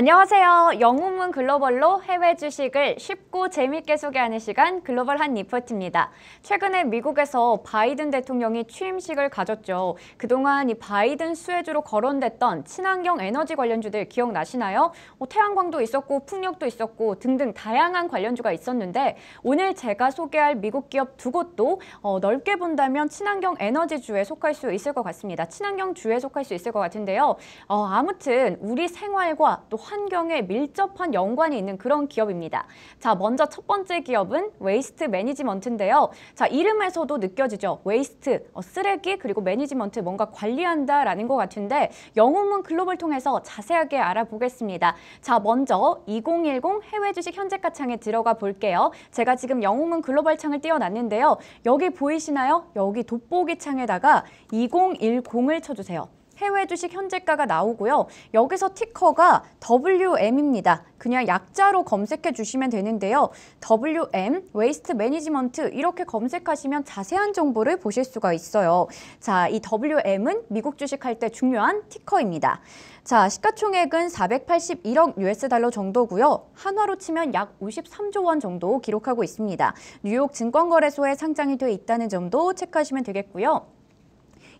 안녕하세요. 영웅문 글로벌로 해외 주식을 쉽고 재밌게 소개하는 시간 글로벌 한 리포트입니다. 최근에 미국에서 바이든 대통령이 취임식을 가졌죠. 그동안 이 바이든 수혜주로 거론됐던 친환경 에너지 관련주들 기억나시나요? 뭐 태양광도 있었고 풍력도 있었고 등등 다양한 관련주가 있었는데 오늘 제가 소개할 미국 기업 두 곳도 어, 넓게 본다면 친환경 에너지주에 속할 수 있을 것 같습니다. 친환경 주에 속할 수 있을 것 같은데요. 어, 아무튼 우리 생활과 또 환경에 밀접한 연관이 있는 그런 기업입니다. 자, 먼저 첫 번째 기업은 웨이스트 매니지먼트인데요. 자, 이름에서도 느껴지죠. waste, 어, 쓰레기 그리고 management 뭔가 관리한다라는 것 같은데 영웅문 글로벌 통해서 자세하게 알아보겠습니다. 자, 먼저 2010 해외 주식 현재가 창에 들어가 볼게요. 제가 지금 영웅문 글로벌 창을 띄워놨는데요. 여기 보이시나요? 여기 돋보기 창에다가 2010을 쳐주세요. 해외 주식 현재가가 나오고요. 여기서 티커가 WM입니다. 그냥 약자로 검색해 주시면 되는데요. WM, 웨이스트 매니지먼트 이렇게 검색하시면 자세한 정보를 보실 수가 있어요. 자, 이 WM은 미국 주식할 때 중요한 ticker입니다. 자, 시가총액은 481억 US 달러 정도고요. 한화로 치면 약 53조 원 정도 기록하고 있습니다. 뉴욕 증권거래소에 상장이 돼 있다는 점도 체크하시면 되겠고요.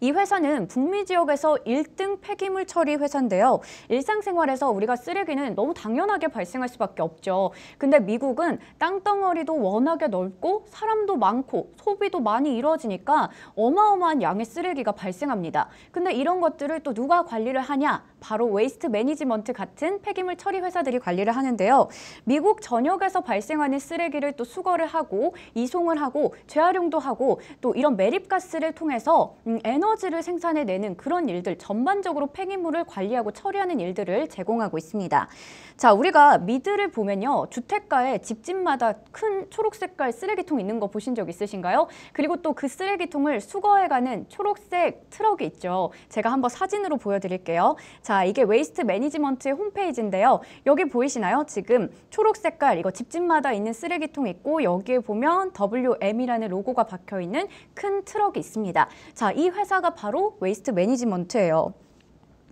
이 회사는 북미 지역에서 1등 폐기물 처리 회사인데요. 일상생활에서 우리가 쓰레기는 너무 당연하게 발생할 수밖에 없죠. 근데 미국은 땅덩어리도 워낙에 넓고 사람도 많고 소비도 많이 이루어지니까 어마어마한 양의 쓰레기가 발생합니다. 근데 이런 것들을 또 누가 관리를 하냐? 바로 웨이스트 매니지먼트 같은 폐기물 처리 회사들이 관리를 하는데요. 미국 전역에서 발생하는 쓰레기를 또 수거를 하고 이송을 하고 재활용도 하고 또 이런 매립가스를 통해서 음, 에너지를 생산해내는 그런 일들 전반적으로 폐기물을 관리하고 처리하는 일들을 제공하고 있습니다. 자, 우리가 미드를 보면요. 주택가에 집집마다 큰 초록색깔 쓰레기통 있는 거 보신 적 있으신가요? 그리고 또 그 쓰레기통을 수거해가는 초록색 트럭이 있죠. 제가 한번 사진으로 보여드릴게요. 자, 이게 웨이스트 매니지먼트의 홈페이지인데요. 여기 보이시나요? 지금 초록 색깔 이거 집집마다 있는 쓰레기통 있고 여기에 보면 WM이라는 로고가 박혀 있는 큰 트럭이 있습니다. 자, 이 회사가 바로 웨이스트 매니지먼트예요.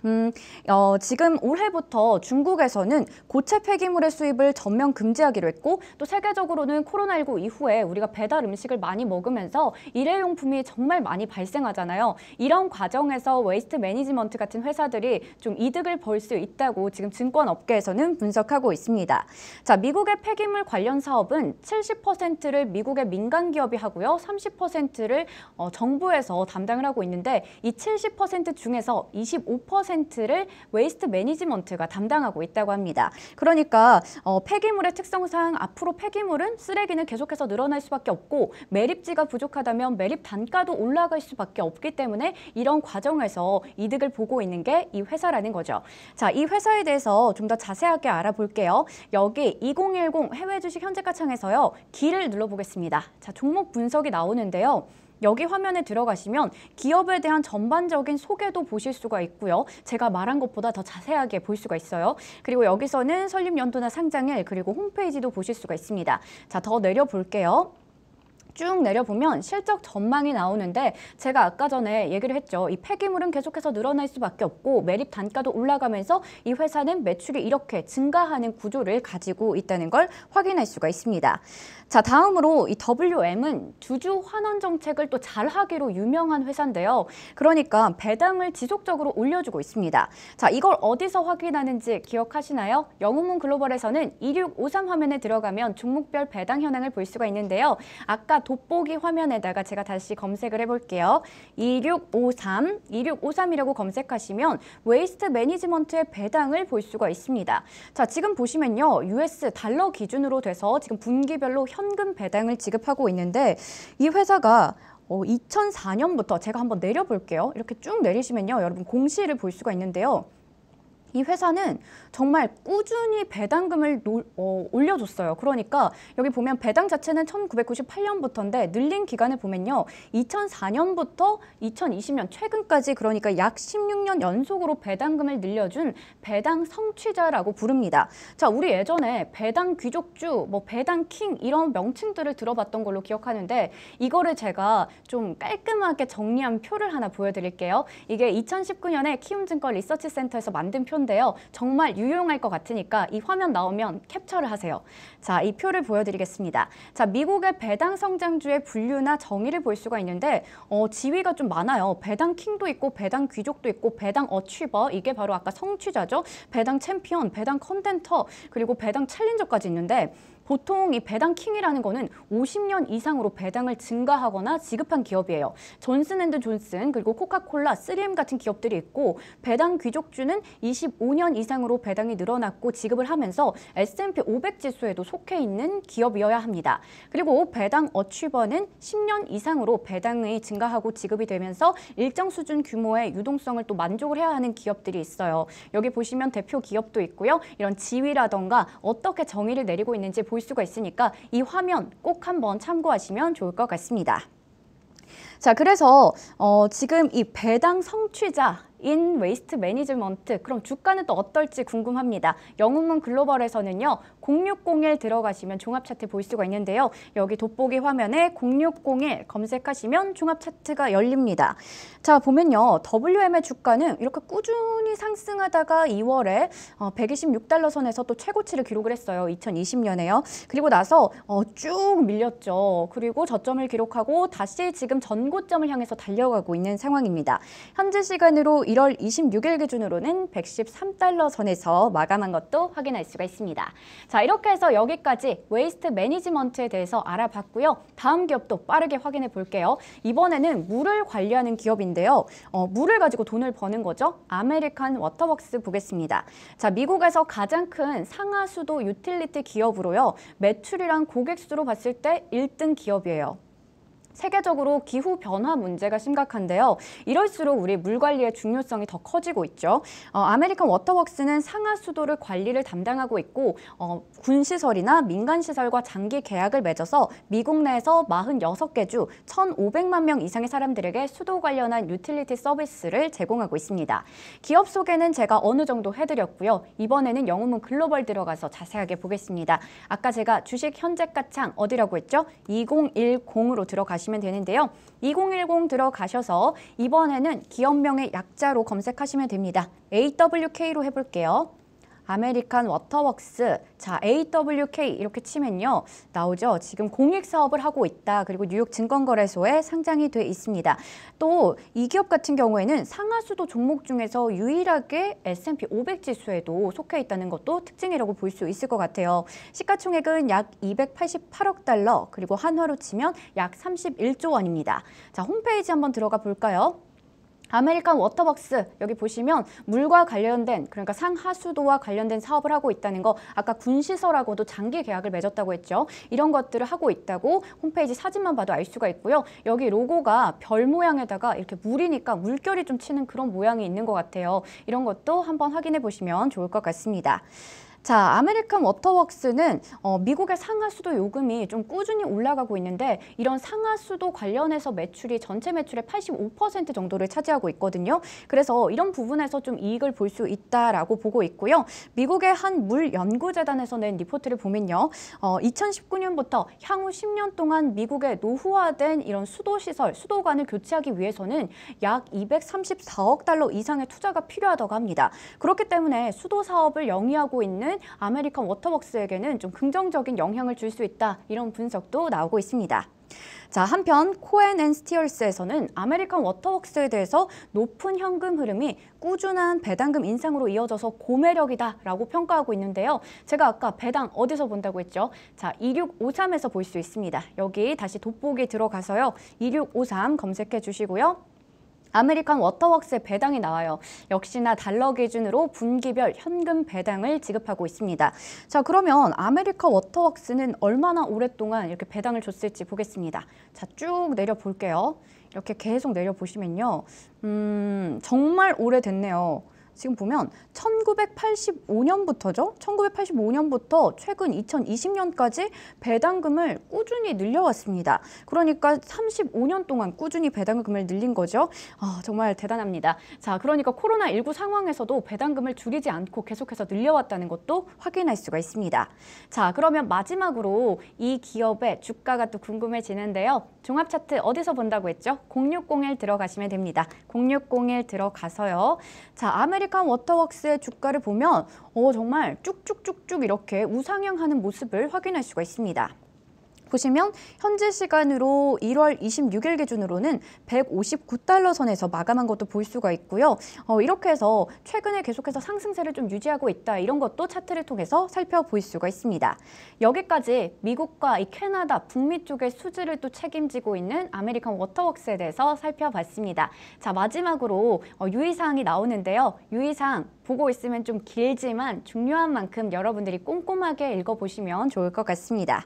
음, 어, 지금 올해부터 중국에서는 고체 폐기물의 수입을 전면 금지하기로 했고 또 세계적으로는 코로나19 이후에 우리가 배달 음식을 많이 먹으면서 일회용품이 정말 많이 발생하잖아요. 이런 과정에서 웨이스트 매니지먼트 같은 회사들이 좀 이득을 벌 수 있다고 지금 증권업계에서는 분석하고 있습니다. 자, 미국의 폐기물 관련 사업은 70%를 미국의 민간 기업이 하고요. 30%를 어, 정부에서 담당을 하고 있는데 이 70% 중에서 25% 10%를 웨이스트 매니지먼트가 담당하고 있다고 합니다. 그러니까 어, 폐기물의 특성상 앞으로 폐기물은 쓰레기는 계속해서 늘어날 수밖에 없고 매립지가 부족하다면 매립 단가도 올라갈 수밖에 없기 때문에 이런 과정에서 이득을 보고 있는 게 이 회사라는 거죠. 자, 이 회사에 대해서 좀 더 자세하게 알아볼게요. 여기 2010 해외 주식 현재가 창에서요. 기를 눌러보겠습니다. 자, 종목 분석이 나오는데요. 여기 화면에 들어가시면 기업에 대한 전반적인 소개도 보실 수가 있고요. 제가 말한 것보다 더 자세하게 볼 수가 있어요. 그리고 여기서는 설립 연도나 상장일 그리고 홈페이지도 보실 수가 있습니다. 자, 더 내려 볼게요. 쭉 내려보면 실적 전망이 나오는데 제가 아까 전에 얘기를 했죠. 이 폐기물은 계속해서 늘어날 수밖에 없고 매립 단가도 올라가면서 이 회사는 매출이 이렇게 증가하는 구조를 가지고 있다는 걸 확인할 수가 있습니다. 자, 다음으로 이 WM은 주주 환원 정책을 또 잘하기로 유명한 회사인데요. 그러니까 배당을 지속적으로 올려주고 있습니다. 자, 이걸 어디서 확인하는지 기억하시나요? 영웅문 글로벌에서는 2653 화면에 들어가면 종목별 배당 현황을 볼 수가 있는데요. 아까 돋보기 화면에다가 제가 다시 검색을 해볼게요. 2653, 2653이라고 검색하시면 웨이스트 매니지먼트의 배당을 볼 수가 있습니다. 자, 지금 보시면요. US 달러 기준으로 돼서 지금 분기별로 현금 배당을 지급하고 있는데 이 회사가 어, 2004년부터 제가 한번 내려볼게요. 이렇게 쭉 내리시면요. 여러분 공시를 볼 수가 있는데요. 이 회사는 정말 꾸준히 배당금을 노, 어, 올려줬어요. 그러니까 여기 보면 배당 자체는 1998년부터인데 늘린 기간을 보면요. 2004년부터 2020년 최근까지 그러니까 약 16년 연속으로 배당금을 늘려준 배당 성취자라고 부릅니다. 자, 우리 예전에 배당 귀족주, 뭐 배당 king 이런 명칭들을 들어봤던 걸로 기억하는데 이거를 제가 좀 깔끔하게 정리한 표를 하나 보여드릴게요. 이게 2019년에 키움증권 리서치 센터에서 만든 표인데 표인데요. 정말 유용할 것 같으니까 이 화면 나오면 캡처를 하세요. 자, 이 표를 보여드리겠습니다. 자, 미국의 배당 성장주의 분류나 정의를 볼 수가 있는데 어, 지위가 좀 많아요. 배당 king도 있고 배당 귀족도 있고 배당 어취버 이게 바로 아까 성취자죠. 배당 챔피언, 배당 contender 그리고 배당 challenger까지 있는데 보통 이 배당 king이라는 거는 50년 이상으로 배당을 증가하거나 지급한 기업이에요. 존슨 앤드 존슨 그리고 코카콜라, 3M 같은 기업들이 있고 배당 귀족주는 25년 이상으로 배당이 늘어났고 지급을 하면서 S&P 500 지수에도 속해 있는 기업이어야 합니다. 그리고 배당 achiever는 10년 이상으로 배당이 증가하고 지급이 되면서 일정 수준 규모의 유동성을 또 만족을 해야 하는 기업들이 있어요. 여기 보시면 대표 기업도 있고요. 이런 지위라던가 어떻게 정의를 내리고 있는지 볼 수가 있으니까 이 화면 꼭 한번 참고하시면 좋을 것 같습니다. 자, 그래서 어, 지금 이 배당 성취자 인 웨이스트 매니지먼트 그럼 주가는 또 어떨지 궁금합니다. 영웅문 글로벌에서는요. 0601 들어가시면 종합 차트 볼 수가 있는데요. 여기 돋보기 화면에 0601 검색하시면 종합 차트가 열립니다. 자, 보면요. WM의 주가는 이렇게 꾸준히 상승하다가 2월에 어, 126달러 선에서 또 최고치를 기록을 했어요. 2020년에요. 그리고 나서 어, 쭉 밀렸죠. 그리고 저점을 기록하고 다시 지금 전고점을 향해서 달려가고 있는 상황입니다. 현재 시간으로 1월 26일 기준으로는 113달러 선에서 마감한 것도 확인할 수가 있습니다. 자, 이렇게 해서 여기까지 웨이스트 매니지먼트에 대해서 알아봤고요. 다음 기업도 빠르게 확인해 볼게요. 이번에는 물을 관리하는 기업인데요. 어, 물을 가지고 돈을 버는 거죠. 아메리칸 워터웍스 보겠습니다. 자, 미국에서 가장 큰 상하수도 유틸리티 기업으로요. 매출이랑 고객 수로 봤을 때 1등 기업이에요. 세계적으로 기후 변화 문제가 심각한데요. 이럴수록 우리 물 관리의 중요성이 더 커지고 있죠. 어, 아메리칸 워터웍스는 상하 수도를 관리를 담당하고 있고 어, 군 시설이나 민간 시설과 장기 계약을 맺어서 미국 내에서 46개 주 1,500만 명 이상의 사람들에게 수도 관련한 유틸리티 서비스를 제공하고 있습니다. 기업 소개는 제가 어느 정도 해드렸고요. 이번에는 영웅문 글로벌 들어가서 자세하게 보겠습니다. 아까 제가 주식 현재 가 창 어디라고 했죠? 2010으로 들어가시 가시면 되는데요. 2010 들어가셔서 이번에는 기업명의 약자로 검색하시면 됩니다. AWK로 해볼게요. 아메리칸 워터웍스, 자 AWK 이렇게 치면요 나오죠. 지금 공익 사업을 하고 있다. 그리고 뉴욕 증권거래소에 상장이 돼 있습니다. 또 이 기업 같은 경우에는 상하수도 종목 중에서 유일하게 S&P 500 지수에도 속해 있다는 것도 특징이라고 볼 수 있을 것 같아요. 시가총액은 약 288억 달러, 그리고 한화로 치면 약 31조 원입니다. 자 홈페이지 한번 들어가 볼까요? 아메리칸 워터웍스 여기 보시면 물과 관련된 그러니까 상하수도와 관련된 사업을 하고 있다는 거 아까 군시설하고도 장기 계약을 맺었다고 했죠. 이런 것들을 하고 있다고 홈페이지 사진만 봐도 알 수가 있고요. 여기 로고가 별 모양에다가 이렇게 물이니까 물결이 좀 치는 그런 모양이 있는 것 같아요. 이런 것도 한번 확인해 보시면 좋을 것 같습니다. 자, 아메리칸 워터웍스는 어, 미국의 상하수도 요금이 좀 꾸준히 올라가고 있는데 이런 상하수도 관련해서 매출이 전체 매출의 85% 정도를 차지하고 있거든요. 그래서 이런 부분에서 좀 이익을 볼 수 있다라고 보고 있고요. 미국의 한 물 연구재단에서 낸 리포트를 보면요. 어, 2019년부터 향후 10년 동안 미국의 노후화된 이런 수도 시설, 수도관을 교체하기 위해서는 약 234억 달러 이상의 투자가 필요하다고 합니다. 그렇기 때문에 수도 사업을 영위하고 있는 아메리칸 워터웍스에게는 좀 긍정적인 영향을 줄 수 있다 이런 분석도 나오고 있습니다. 자, 한편 코헨 앤 스티어스에서는 아메리칸 워터웍스에 대해서 높은 현금 흐름이 꾸준한 배당금 인상으로 이어져서 고매력이다라고 평가하고 있는데요. 제가 아까 배당 어디서 본다고 했죠? 자, 2653에서 볼 수 있습니다. 여기 다시 돋보기 들어가서요. 2653 검색해 주시고요. 아메리칸 워터웍스의 배당이 나와요. 역시나 달러 기준으로 분기별 현금 배당을 지급하고 있습니다. 자, 그러면 아메리칸 워터웍스는 얼마나 오랫동안 이렇게 배당을 줬을지 보겠습니다. 자, 쭉 내려 볼게요. 이렇게 계속 내려 보시면요. 음, 정말 오래됐네요. 지금 보면 1985년부터죠. 1985년부터 최근 2020년까지 배당금을 꾸준히 늘려왔습니다. 그러니까 35년 동안 꾸준히 배당금을 늘린 거죠. 아, 정말 대단합니다. 자, 그러니까 코로나19 상황에서도 배당금을 줄이지 않고 계속해서 늘려왔다는 것도 확인할 수가 있습니다. 자, 그러면 마지막으로 이 기업의 주가가 또 궁금해지는데요. 종합 차트 어디서 본다고 했죠? 0601 들어가시면 됩니다. 0601 들어가서요. 자, 아메리 아메리칸 워터웍스의 주가를 보면 어, 정말 쭉쭉쭉쭉 이렇게 우상향하는 모습을 확인할 수가 있습니다. 보시면 현재 시간으로 1월 26일 기준으로는 159달러 선에서 마감한 것도 볼 수가 있고요. 어, 이렇게 해서 최근에 계속해서 상승세를 좀 유지하고 있다 이런 것도 차트를 통해서 살펴볼 수가 있습니다. 여기까지 미국과 이 캐나다, 북미 쪽의 수질을 또 책임지고 있는 아메리칸 워터웍스에 대해서 살펴봤습니다. 자 마지막으로 어, 유의사항이 나오는데요. 유의사항 보고 있으면 좀 길지만 중요한 만큼 여러분들이 꼼꼼하게 읽어보시면 좋을 것 같습니다.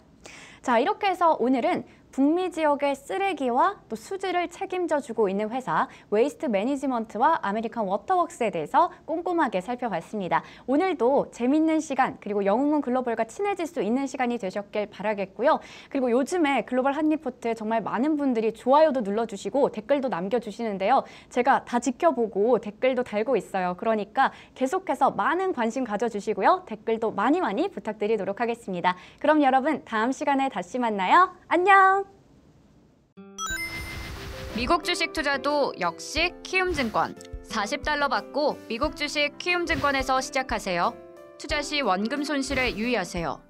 자, 이렇게 해서 오늘은 북미 지역의 쓰레기와 또 수질을 책임져 주고 있는 회사 웨이스트 매니지먼트와 아메리칸 워터웍스에 대해서 꼼꼼하게 살펴봤습니다. 오늘도 재밌는 시간 그리고 영웅문 글로벌과 친해질 수 있는 시간이 되셨길 바라겠고요. 그리고 요즘에 글로벌 핫리포트 정말 많은 분들이 좋아요도 눌러주시고 댓글도 남겨주시는데요. 제가 다 지켜보고 댓글도 달고 있어요. 그러니까 계속해서 많은 관심 가져주시고요. 댓글도 많이 많이 부탁드리도록 하겠습니다. 그럼 여러분 다음 시간에 다시 만나요. 안녕! 미국 주식 투자도 역시 키움증권. 40달러 받고 미국 주식 키움증권에서 시작하세요. 투자 시 원금 손실에 유의하세요.